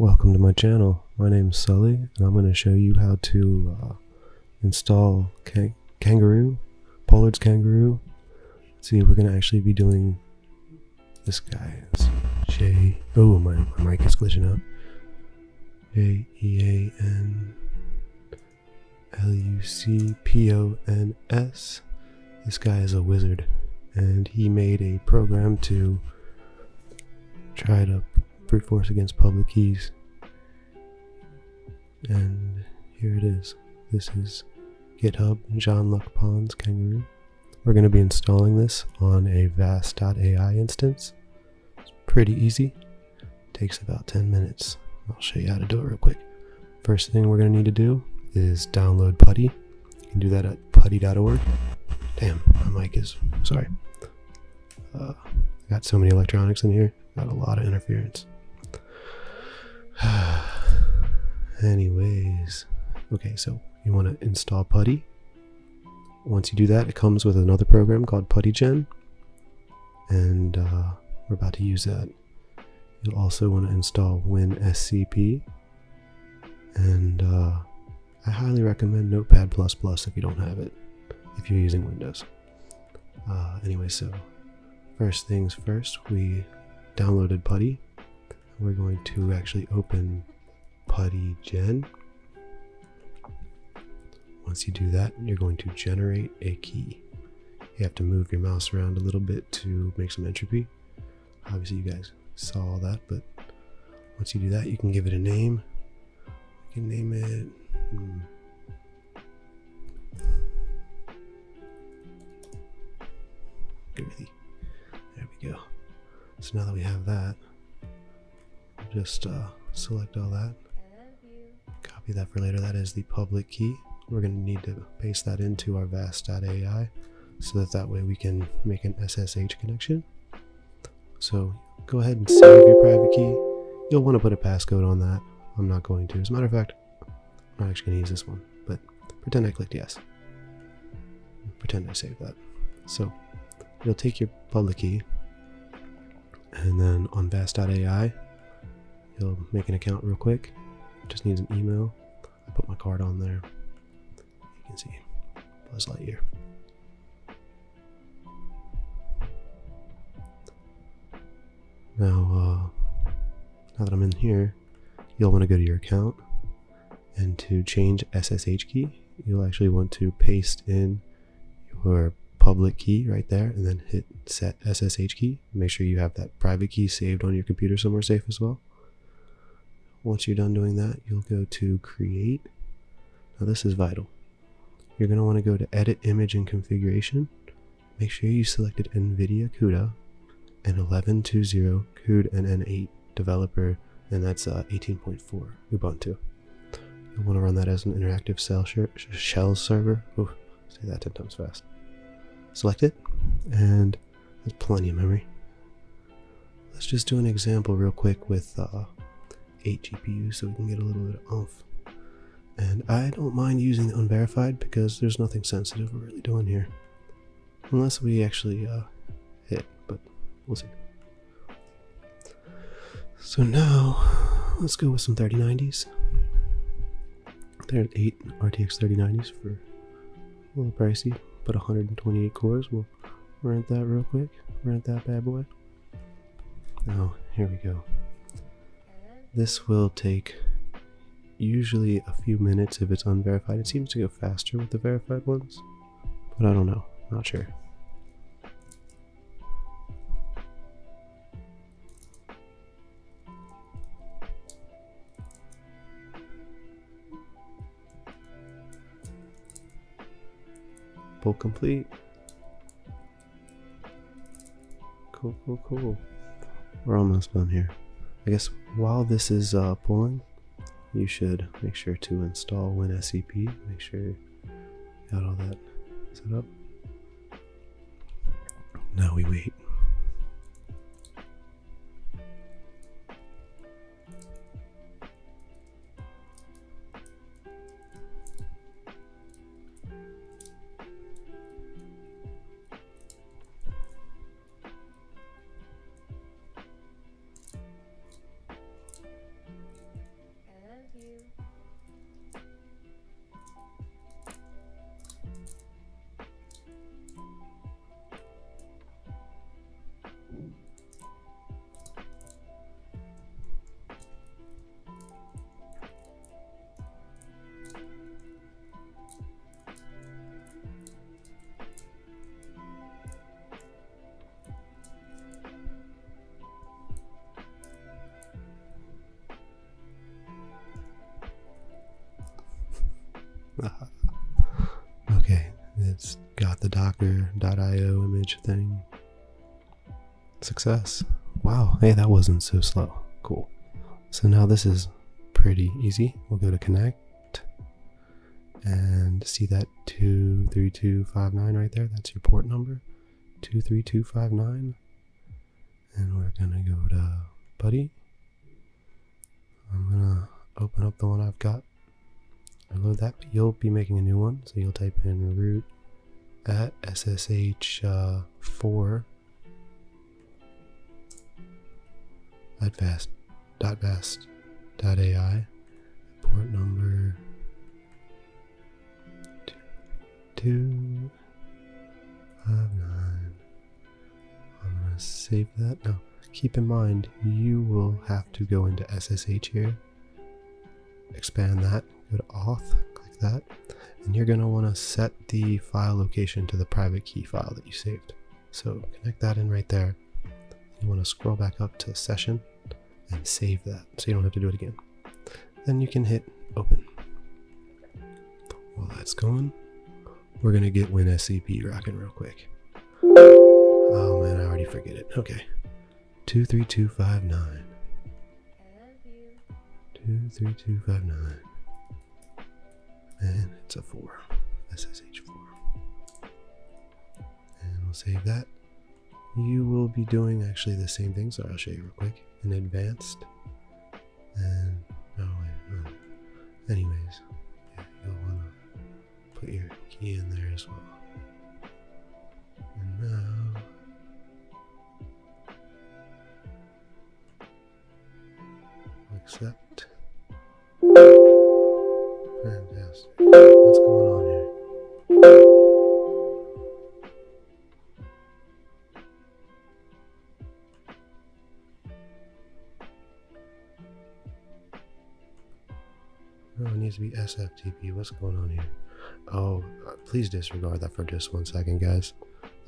Welcome to my channel. My name is Sully, and I'm going to show you how to uh, install Kang Kangaroo, Pollard's Kangaroo. Let's see, we're going to actually be doing this guy. It's J. Oh, my, my mic is glitching out. J E A N L U C P O N S. This guy is a wizard, and he made a program to try to brute force against public keys. And here it is. This is GitHub Jean-Luc Pons Kangaroo. We're going to be installing this on a vast.ai instance. It's pretty easy. Takes about 10 minutes. I'll show you how to do it real quick. First thing we're going to need to do is download Putty. You can do that at putty.org. Damn, my mic is sorry. Uh, got so many electronics in here. Got a lot of interference. Anyways, okay, so you want to install Putty. Once you do that, it comes with another program called PuttyGen, and uh, we're about to use that. You'll also want to install WinSCP, and uh, I highly recommend Notepad++ if you don't have it, if you're using Windows. Uh, anyway, so first things first, we downloaded Putty. We're going to actually open Putty Gen. Once you do that, you're going to generate a key. You have to move your mouse around a little bit to make some entropy. Obviously, you guys saw all that, but once you do that, you can give it a name. You can name it. Hmm, There we go. So now that we have that, just uh, select all that. Copy that for later. That is the public key. We're going to need to paste that into our vast.ai so that that way we can make an SSH connection. So go ahead and save your private key. You'll want to put a passcode on that. I'm not going to. As a matter of fact, I'm not actually going to use this one, but pretend I clicked yes. Pretend I saved that. So you'll take your public key and then on vast.ai you'll make an account real quick. Just needs an email. I put my card on there. You can see. Buzz Lightyear. Now uh, now that I'm in here you'll want to go to your account. And to change SSH key you'll actually want to paste in your public key right there and then hit set SSH key. Make sure you have that private key saved on your computer somewhere safe as well. Once you're done doing that, you'll go to create. Now this is vital. You're going to want to go to edit image and configuration. Make sure you selected NVIDIA CUDA and 1120 CUDA and N8 developer and that's uh, 18.4 Ubuntu. You'll want to run that as an interactive shell server. Ooh, say that 10 times fast select it, and there's plenty of memory. Let's just do an example real quick with uh, 8 GPUs so we can get a little bit of oomph. And I don't mind using the unverified because there's nothing sensitive we're really doing here. Unless we actually uh, hit, but we'll see. So now, let's go with some 3090s. There are 8 RTX 3090s for a little pricey, but 128 cores. We'll rent that real quick. Rent that bad boy. Now, here we go. This will take usually a few minutes if it's unverified. It seems to go faster with the verified ones, but I don't know. Not sure. Pull complete. Cool, cool, cool. We're almost done here. I guess while this is uh, pulling, you should make sure to install WinSCP. Make sure you got all that set up. Now we wait. docker.io image thing. Success. Wow, hey, that wasn't so slow. Cool. So now this is pretty easy. We'll go to connect and see that 23259 right there. That's your port number. 23259. And we're gonna go to Buddy. I'm gonna open up the one I've got. I load that. but You'll be making a new one, so you'll type in root at ssh uh, 4 at fast dot fast dot ai port number two, two five nine. I'm gonna save that now. Keep in mind you will have to go into SSH here, expand that, go to auth, click that, and you're gonna want to set the file location to the private key file that you saved. So connect that in right there. You want to scroll back up to session and save that so you don't have to do it again. Then you can hit open. While that's going, we're gonna get WinSCP rocking real quick. Oh man, I already forget it. Okay. 23259. 23259. And it's a 4. SSH4. And we'll save that. You will be doing actually the same thing, so I'll show you real quick in advanced. And oh wait, anyways, yeah, you'll want to put your key in there as well. SFTP. What's going on here? Oh, uh, please disregard that for just one second, guys.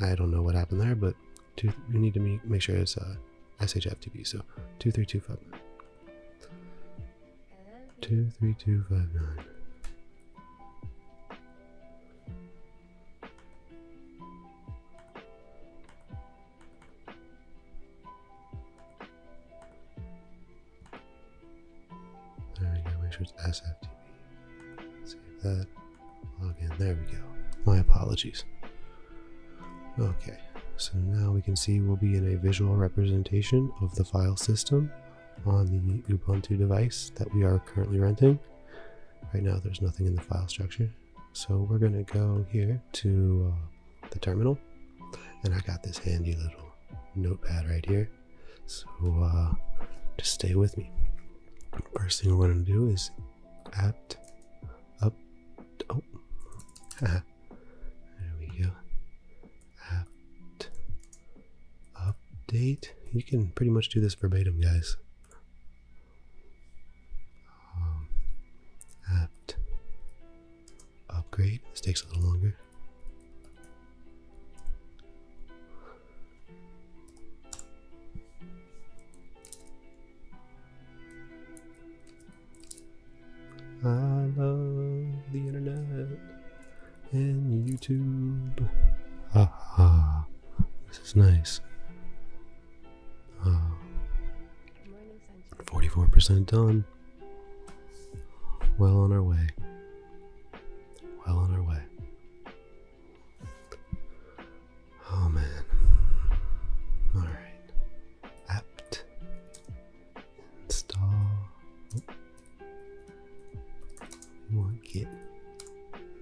I don't know what happened there, but two, need to make, make sure it's uh, SHFTP. So 23259. 23259. Okay. So now we can see we'll be in a visual representation of the file system on the Ubuntu device that we are currently renting. Right now, there's nothing in the file structure. So we're going to go here to uh, the terminal. And I got this handy little notepad right here. So uh, just stay with me. First thing we're going to do is apt up. Oh, update. You can pretty much do this verbatim, guys. Um, apt upgrade. This takes a little longer. 44% done. Well on our way. Well on our way. Oh man. Alright. Apt. Install. Want Git.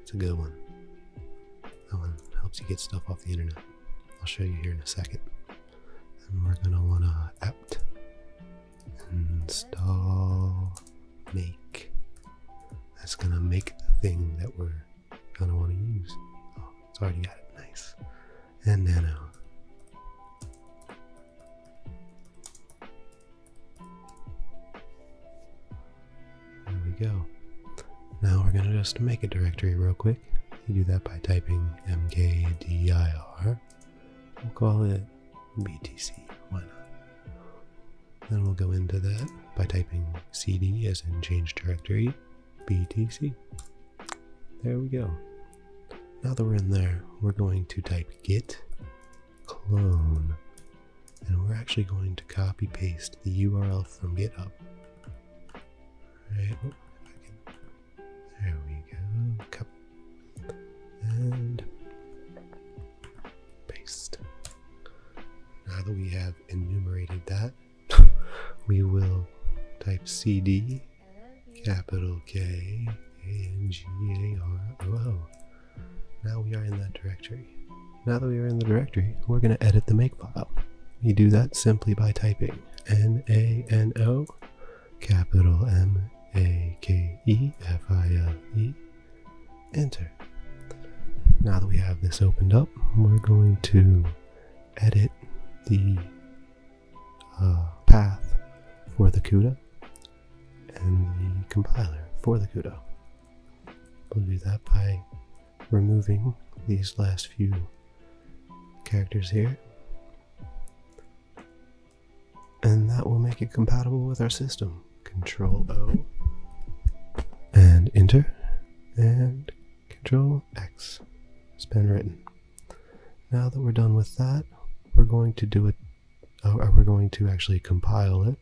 It's a good one. That one helps you get stuff off the internet. I'll show you here in a second. And we're gonna wanna apt install make. That's gonna make the thing that we're gonna wanna use. Oh, it's already got it. Nice. And nano. Uh, there we go. Now we're gonna just make a directory real quick. You do that by typing mkdir. We'll call it BTC. Why not? Then we'll go into that by typing cd as in change directory BTC. There we go. Now that we're in there, we're going to type git clone. And we're actually going to copy paste the URL from GitHub. Right. Oh, there we go. Cup. And paste. Now that we have enumerated that, we will type cd capital K A N G A R O O. Now we are in that directory. Now that we are in the directory, we're going to edit the makefile. You do that simply by typing N A N O capital M A K E F I L E enter. Now that we have this opened up, we're going to edit the uh, path for the CUDA and the compiler for the CUDA. We'll do that by removing these last few characters here. And that will make it compatible with our system. Control O and enter and control X. It's been written. Now that we're done with that, we're going to do it, we're going to actually compile it.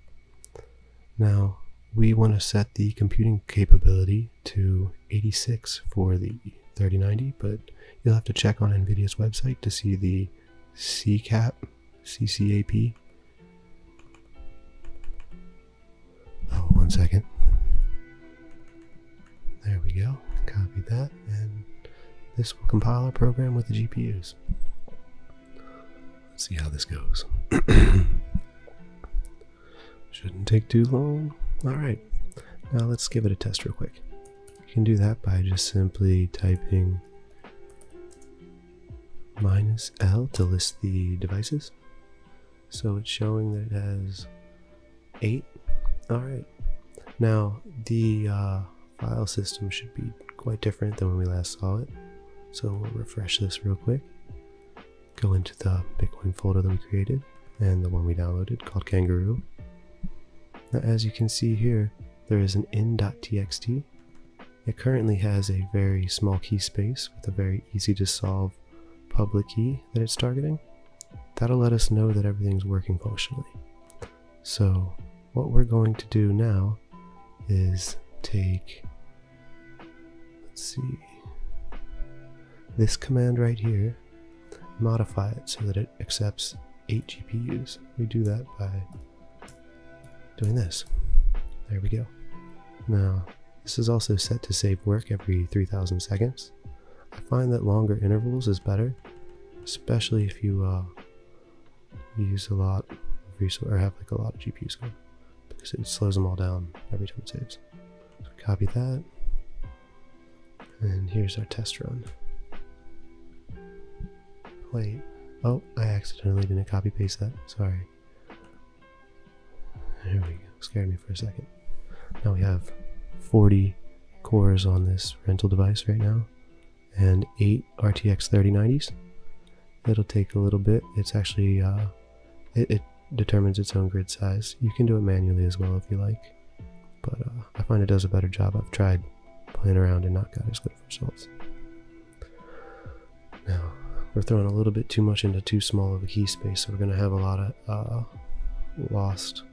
Now, we want to set the computing capability to 86 for the 3090, but you'll have to check on NVIDIA's website to see the CCAP, CCAP. Oh, one second. There we go. Copy that, and this will compile our program with the GPUs. Let's see how this goes. Shouldn't take too long. Alright, now let's give it a test real quick. You can do that by just simply typing minus L to list the devices. So it's showing that it has 8. Alright, now the uh, file system should be quite different than when we last saw it. So we'll refresh this real quick. Go into the Bitcoin folder that we created and the one we downloaded called Kangaroo. Now, as you can see here, there is an in.txt. It currently has a very small key space with a very easy to solve public key that it's targeting. That'll let us know that everything's working functionally. So what we're going to do now is take, let's see, this command right here, modify it so that it accepts 8 GPUs. We do that by doing this. There we go. Now, this is also set to save work every 3000 seconds. I find that longer intervals is better, especially if you uh, use a lot of resource or have like a lot of GPUs going, because it slows them all down every time it saves. So copy that, and here's our test run. Wait. Oh, I accidentally didn't copy paste that. Sorry. There we go. Scared me for a second. Now we have 40 cores on this rental device right now and 8 RTX 3090s. It'll take a little bit. It's actually, uh, it, it determines its own grid size. You can do it manually as well if you like, but uh, I find it does a better job. I've tried playing around and not got as good results. Now, we're throwing a little bit too much into too small of a key space, so we're going to have a lot of uh, lost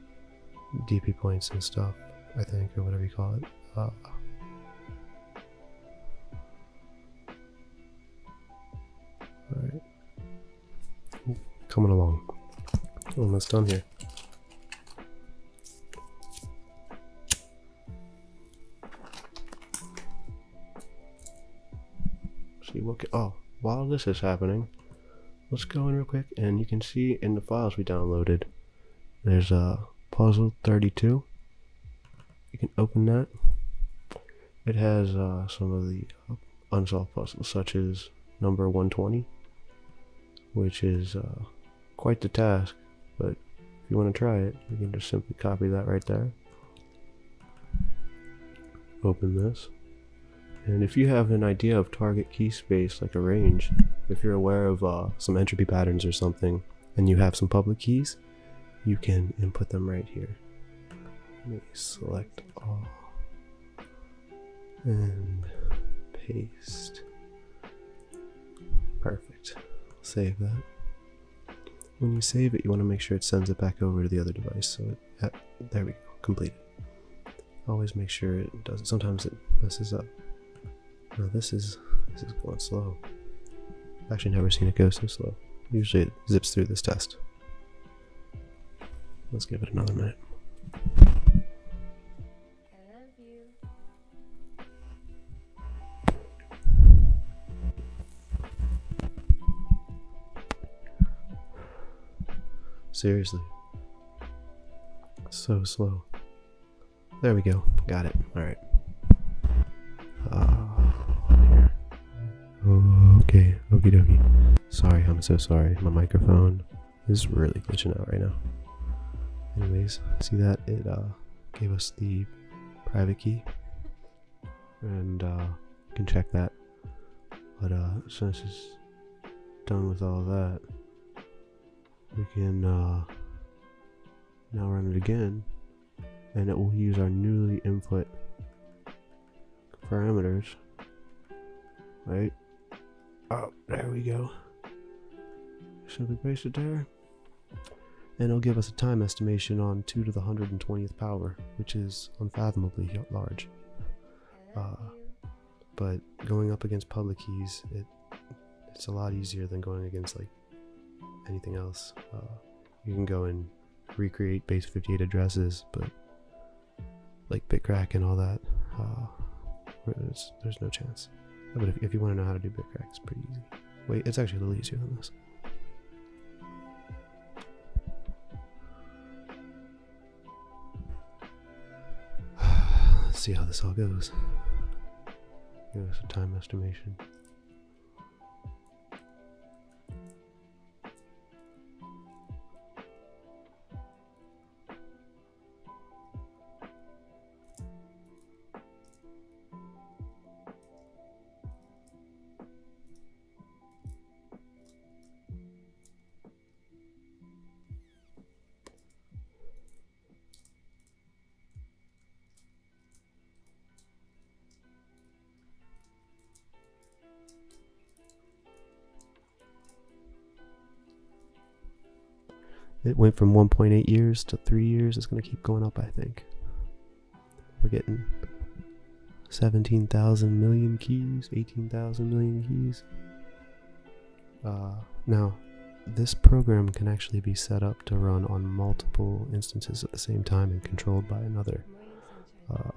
DP points and stuff, I think, or whatever you call it. Uh, Alright. Coming along. Almost done here. See what. Oh, while this is happening, let's go in real quick and you can see in the files we downloaded, there's a puzzle 32. You can open that. It has uh, some of the unsolved puzzles, such as number 120, which is uh, quite the task, but if you want to try it, you can just simply copy that right there. Open this. And if you have an idea of target key space, like a range, if you're aware of uh, some entropy patterns or something, and you have some public keys, you can input them right here. Let me select all and paste. Perfect. Save that. When you save it, you want to make sure it sends it back over to the other device. So it, there we go, completed. Always make sure it does it. Sometimes it messes up. No, this is this is going slow. I've actually never seen it go so slow. Usually it zips through this test. Let's give it another minute. Seriously. So slow. There we go. Got it. Alright. Uh. Okay. Okie dokie. Sorry, I'm so sorry. My microphone is really glitching out right now. Anyways, see that? It uh, gave us the private key. And uh, you can check that. But uh, since it's done with all that, we can uh, now run it again and it will use our newly input parameters right oh there we go simply paste it there and it'll give us a time estimation on 2 to the 120th power which is unfathomably large. Uh, but going up against public keys it it's a lot easier than going against like anything else. Uh, you can go and recreate base 58 addresses but like bitcrack and all that uh, there's, there's no chance. But if, if you want to know how to do bitcrack it's pretty easy. Wait it's actually a little easier than this see how this all goes Give us a time estimation. It went from 1.8 years to 3 years. It's going to keep going up, I think. We're getting 17,000 million keys, 18,000 million keys. Uh, now, this program can actually be set up to run on multiple instances at the same time and controlled by another. Uh,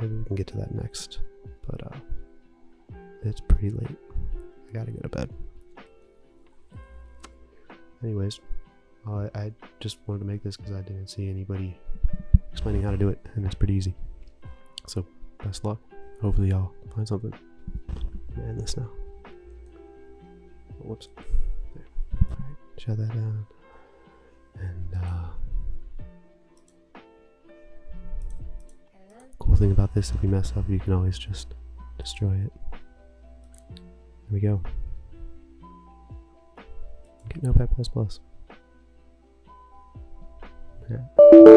maybe we can get to that next, but uh, it's pretty late. I gotta go to bed. Anyways, uh, I just wanted to make this because I didn't see anybody explaining how to do it, and it's pretty easy. So, best luck. Hopefully, y'all find something. End this now. Whoops. There. Alright, shut that down. And, uh, cool thing about this, if you mess up, you can always just destroy it. There we go. Get Notepad++. Yeah.